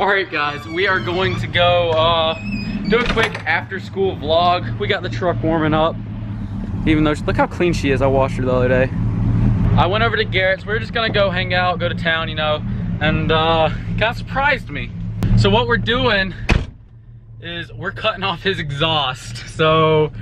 All right, guys, we are going to go uh, do a quick after school vlog. We got the truck warming up. Even though, look how clean she is. I washed her the other day. I went over to Garrett's. We are just gonna go hang out, go to town, you know, and uh, kind of surprised me. So what we're doing is we're cutting off his exhaust. So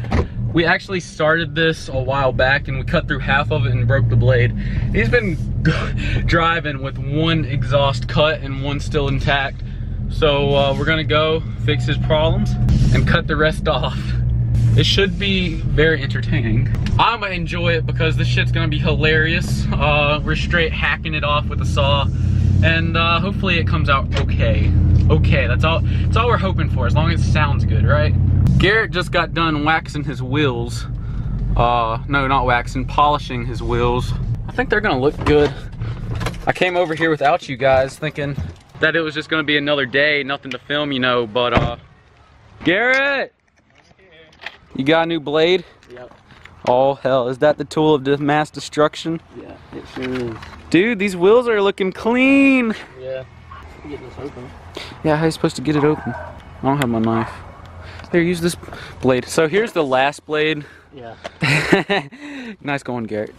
we actually started this a while back and we cut through half of it and broke the blade. He's been driving with one exhaust cut and one still intact. So uh, we're gonna go fix his problems and cut the rest off. It should be very entertaining. I'm gonna enjoy it because this shit's gonna be hilarious. Uh, we're straight hacking it off with a saw and uh, hopefully it comes out okay. Okay, that's all, that's all we're hoping for as long as it sounds good, right? Garrett just got done waxing his wheels. Uh, no, not waxing, polishing his wheels. I think they're gonna look good. I came over here without you guys thinking that it was just gonna be another day, nothing to film, you know, but uh, Garrett! You got a new blade? Yep. Oh hell, is that the tool of mass destruction? Yeah, it sure is. Dude, these wheels are looking clean. Yeah. Get this open. Yeah, how are you supposed to get it open? I don't have my knife. Here, use this blade. So here's the last blade. Yeah. nice going, Garrett.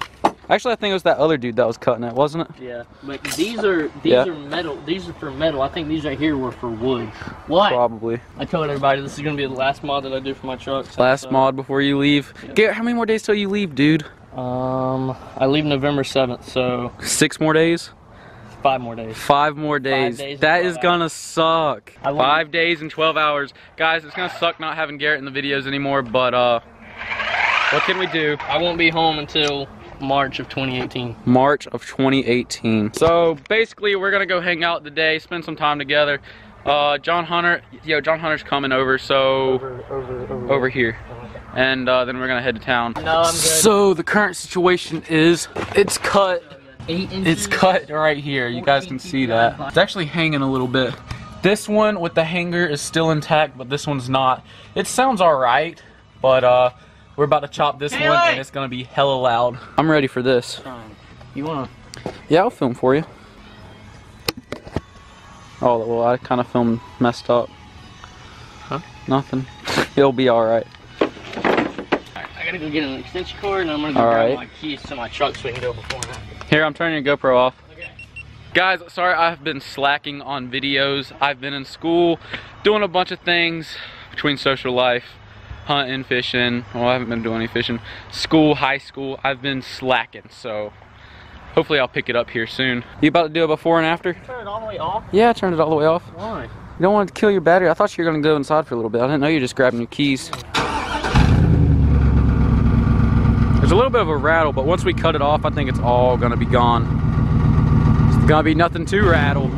Actually, I think it was that other dude that was cutting it, wasn't it? Yeah, but these are these yeah. are metal. These are for metal. I think these right here were for wood. What? Probably. I told everybody this is gonna be the last mod that I do for my truck. Last so. mod before you leave. Yeah. Garrett, how many more days till you leave, dude? Um, I leave November seventh, so. Six more days. Five more days. Five more days. Five days that is gonna suck. Five days and 12 hours. Guys, it's gonna suck not having Garrett in the videos anymore, but uh, what can we do? I won't be home until March of 2018. March of 2018. So basically, we're gonna go hang out today, spend some time together. Uh, John Hunter, yo, John Hunter's coming over, so over, over, over, over here. And uh, then we're gonna head to town. No, I'm good. So the current situation is, it's cut. It's cut right here. You guys can see that. It's actually hanging a little bit. This one with the hanger is still intact, but this one's not. It sounds alright, but uh, we're about to chop this hey, one and it's gonna be hella loud. I'm ready for this. You wanna? Yeah, I'll film for you. Oh, well, I kind of filmed messed up. Huh? Nothing. It'll be alright. I gotta go get an extension cord and I'm gonna go All grab right. my keys to my truck so we can go before and after. Here, I'm turning your GoPro off. Okay. Guys, sorry I've been slacking on videos. I've been in school doing a bunch of things between social life hunting, fishing. Well, I haven't been doing any fishing. School, high school, I've been slacking. So hopefully I'll pick it up here soon. You about to do a before and after? Turn it all the way off? Yeah, I turned it all the way off. Why? You don't want to kill your battery. I thought you were going to go inside for a little bit. I didn't know you were just grabbing your keys. There's a little bit of a rattle, but once we cut it off, I think it's all going to be gone. It's going to be nothing to rattle.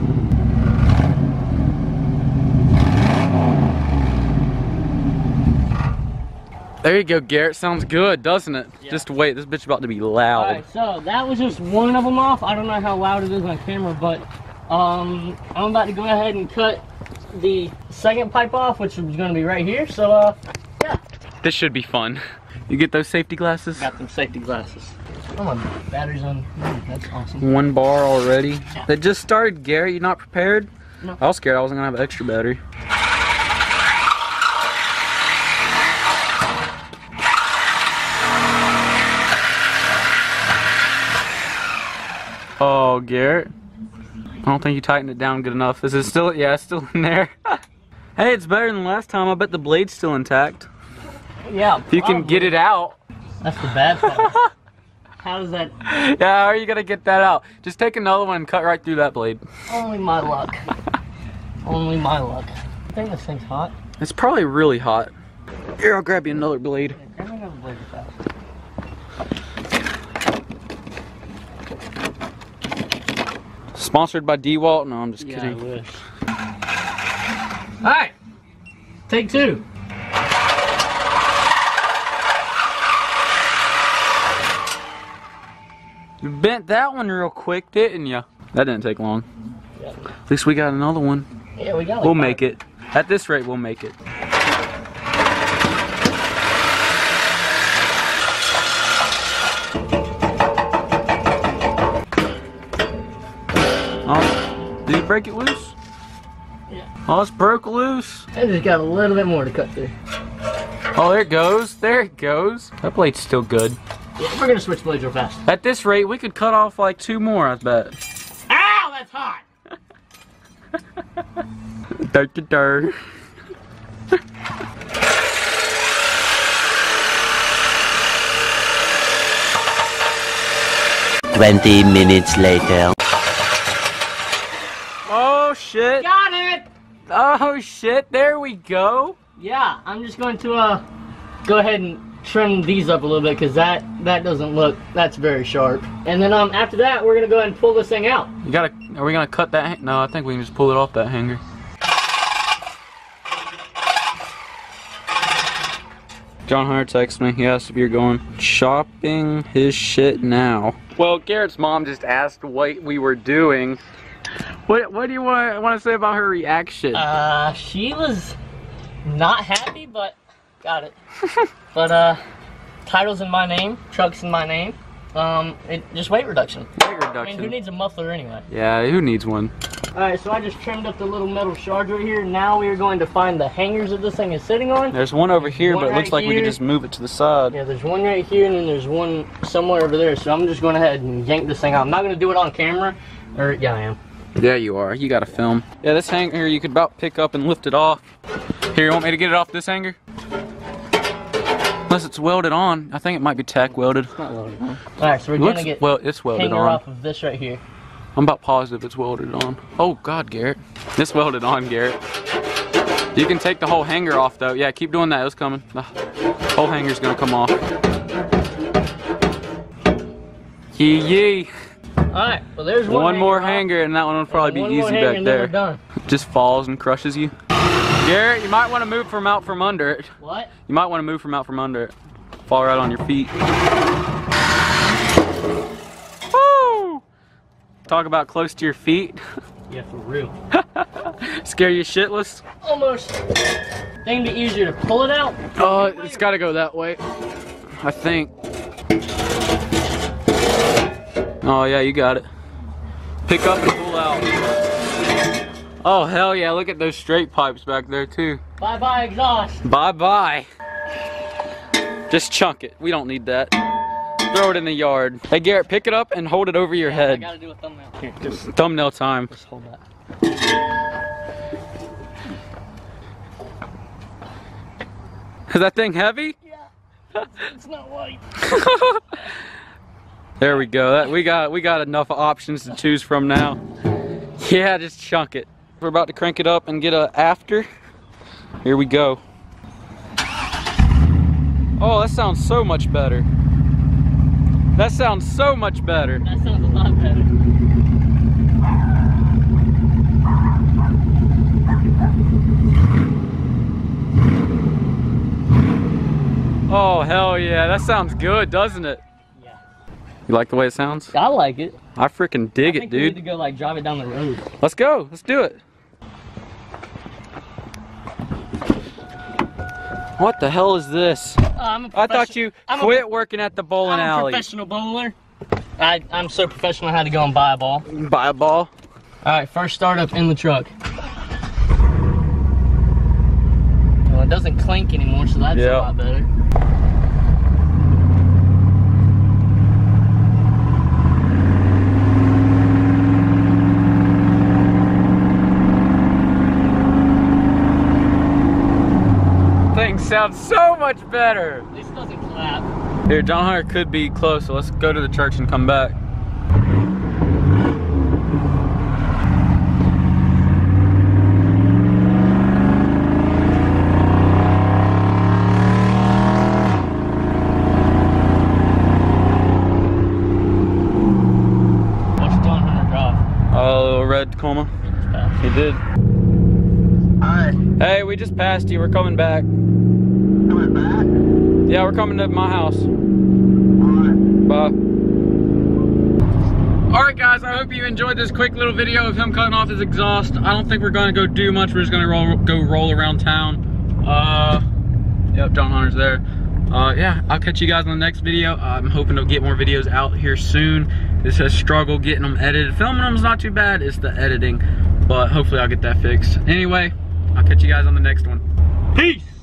There you go, Garrett. Sounds good, doesn't it? Yeah. Just wait, this bitch about to be loud. So that was just one of them off. I don't know how loud it is on camera, but um, I'm about to go ahead and cut the second pipe off, which is going to be right here. So, uh, yeah. This should be fun. You get those safety glasses? Got them safety glasses. Oh, my battery's on. that's awesome. One bar already. Yeah. That just started, Garrett. You not prepared? No. I was scared I wasn't going to have extra battery. Garrett. I don't think you tightened it down good enough. Is it still, yeah, it's still in there. hey, it's better than last time. I bet the blade's still intact. Yeah, If you can get it out. That's the bad part. How does that? Yeah, how are you gonna get that out? Just take another one and cut right through that blade. Only my luck. Only my luck. I think this thing's hot. It's probably really hot. Here, I'll grab you another blade. Yeah, grab another blade Sponsored by DeWalt? No, I'm just yeah, kidding. I wish. Alright. Take two. You bent that one real quick, didn't you? That didn't take long. Yep. At least we got another one. Yeah, we got like We'll five. make it. At this rate, we'll make it. Break it loose? Yeah. Oh, it's broke loose. I just got a little bit more to cut through. Oh, there it goes. There it goes. That blade's still good. Yeah, we're gonna switch blades real fast. At this rate, we could cut off like two more, I bet. Ow, that's hot! Dirt to dirt. Twenty minutes later. Shit. Got it! Oh shit. There we go. Yeah, I'm just going to uh go ahead and trim these up a little bit because that that doesn't look that's very sharp. And then um after that we're gonna go ahead and pull this thing out. You gotta. Are we gonna cut that? No, I think we can just pull it off that hanger. John Hunter texted me. He asked if you're going shopping his shit now. Well, Garrett's mom just asked what we were doing. What What do you want want to say about her reaction? Uh she was not happy but got it. but uh title's in my name, truck's in my name. Um it just weight reduction. Weight reduction. I mean who needs a muffler anyway? yeah, who needs one? Alright, so I just trimmed up the little metal shards right here. Now we are going to find the hangers that this thing is sitting on. There's one over here, One but it looks right like we here. could just move it to the side. Yeah, there's one right here and then there's one somewhere over there. So I'm just going ahead and yank this thing out. I'm not going to do it on camera. Or, yeah, I am. Yeah, you are. You got to film. Yeah, this hanger you could about pick up and lift it off. Here, you want me to get it off this hanger? Unless it's welded on. I think it might be tack welded. Alright, so we're It gonna get well. It's welded hanger on. off of this right here. I'm about positive it's welded on. Oh God, Garrett, it's welded on, Garrett. You can take the whole hanger off though. Yeah, keep doing that. It's coming. The whole hanger's gonna come off. Yee yee. Alright, well there's one, One more hanger, and that one will probably be easy back there. done. Just falls and crushes you. Garrett, you might want to move from out from under it. What? You might want to move from out from under it. Fall right on your feet. Woo! Talk about close to your feet. Yeah, for real. Scare you shitless. Almost. Think it'd be easier to pull it out? Oh, it's got to go that way. I think. Oh yeah, you got it. Pick up and pull out. Oh hell yeah! Look at those straight pipes back there too. Bye bye exhaust. Bye bye. Just chunk it. We don't need that. Throw it in the yard. Hey Garrett, pick it up and hold it over your I head. gotta do a thumbnail. Here, just, Thumbnail time. just hold that. Is that thing heavy? Yeah. It's not white. There we go. That we got we got enough options to choose from now. Yeah, just chunk it. We're about to crank it up and get a after. Here we go. Oh, that sounds so much better. That sounds so much better. That sounds a lot better. Oh, hell yeah. That sounds good, doesn't it? You like the way it sounds? I like it. I freaking dig I it, think we need to dude. go like drive it down the road. Let's go. Let's do it. What the hell is this? Uh, I'm a I thought you I'm a- quit working at the bowling I'm a alley. professional bowler. I, I'm so professional I had to go and buy a ball. Buy a ball. Alright, first startup in the truck. Well, it doesn't clink anymore, so that's Yeah. a lot better. Thing sounds so much better. This doesn't clap. Here, John Hunter could be close, so let's go to the church and come back. What's John Hunter drive? Oh, red Tacoma. He. He did. Hi, Hey, we just passed you. We're coming back. Coming back? Yeah, we're coming to my house. Alright. Bye. Alright guys, I hope you enjoyed this quick little video of him cutting off his exhaust. I don't think we're gonna go do much. We're just gonna roll, go roll around town. Uh, yep, John Hunter's there. Uh, yeah, I'll catch you guys on the next video. I'm hoping to get more videos out here soon. It's a struggle getting them edited. Filming them's not too bad, it's the editing. But hopefully I'll get that fixed. Anyway, I'll catch you guys on the next one. Peace!